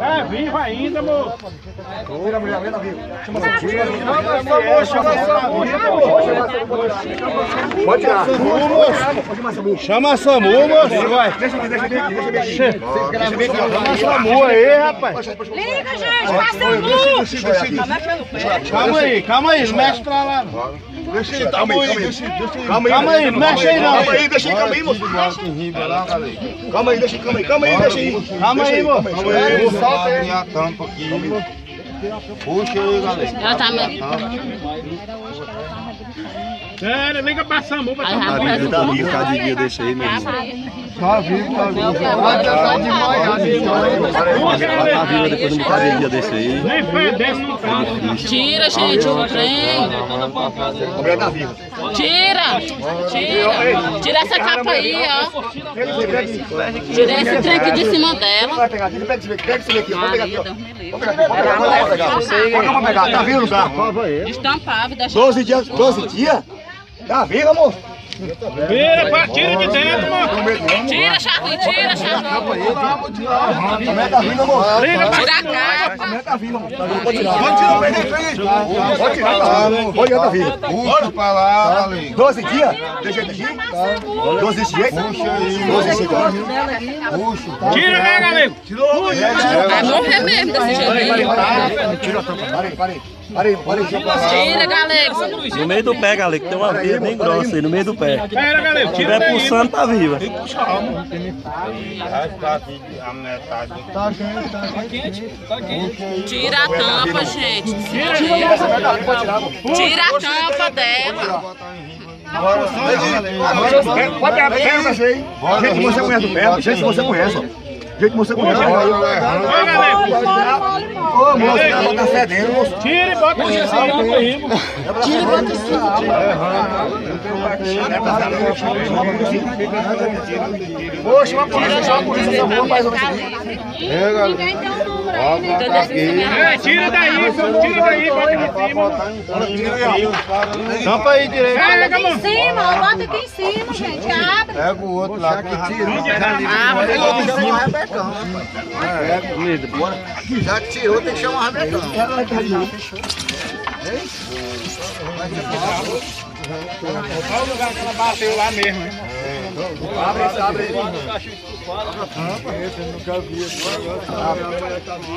É vivo ainda, moço. Vira, mulher, vira, vira. Chama essa Chama essa moça, chama essa moça. Pode tirar. Chama a SAMU, moço. Vai. Deixa eu ver, deixa eu ver aqui, deixa eu ver aqui. Chama a SAMU aí, rapaz. Liga, gente, passa a luz. Calma aí, calma aí, não mexe pra lá. Deixa aí, calma aí, calma aí. Calma aí, não mexe aí não. Calma aí, deixa aí, calma aí, moço. Calma aí, deixa aí, calma aí, calma aí, deixa aí. Calma aí, moço. Aí, solta aí. a tampa aqui. Puxa aí, galera. Ela tá me... Sério, liga pra SAMU pra banho. Tá vivo, tá de dia, deixa aí, meu irmão. Tá vivo, tá vivo. Tá viva depois tá de dia, deixa aí. Nem fedendo não tá. Tira, gente, o trem. A mulher tá viva. Tira. Tira. Tira essa capa aí, ó. Tira esse trem aqui de cima dela. Pega esse aqui, pega esse aqui, vamos pegar aqui, ó. Vamos pegar aqui, vamos pegar, vamos pegar. Tá vivo, não tá? Estampava e deixa... 12 dias, 12 dias? Tá viva, moço? Vira, pá, tira de dentro, moço. Tira, Charlinho, tira, Charlinho. A mulher tá viva, moço. Tira a A capa. tá. Pode tirar. Pode tirar. Pode tirar, tá viva. Pode tirar, tá viva. Puxa pra lá, galera. 12 dias? Tem jeito aqui? 12 desse jeito? Puxa aí. 12 desse jeito. Puxa. Tira, né, galego? Vai morrer mesmo desse jeito. Tira a tampa, parei, parei. Parei, parei. Tira, galego. No meio do pé, galera, que tem uma veia bem grossa aí, no meio do pé. Pera, galego, Se tira daí. pulsando, tá viva. Tira a tampa, gente. Tira, Tira a tampa dela. Pode pra você aí. Gente que você conhece do pé, gente que você conhece, ó. Gente que você conhece. Vai. Ô, moço, ela tá fedendo, moço. Tira e bota em cima aí, moço. Tira e bota em cima. Ô, chama a polícia, chama a polícia, essa porra, mais ou menos. Ninguém tem número aí? É, tira daí, tira daí, bota aqui em cima. Tampa aí direito. Pega, Aqui em cima, bota aqui em cima, gente. Abre. Pega o outro lá. que tira. Já que tirou, tem que chamar o Rabecão. Olha o lugar que ela bateu lá mesmo, hein? Abre abre aí.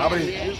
Abre aí.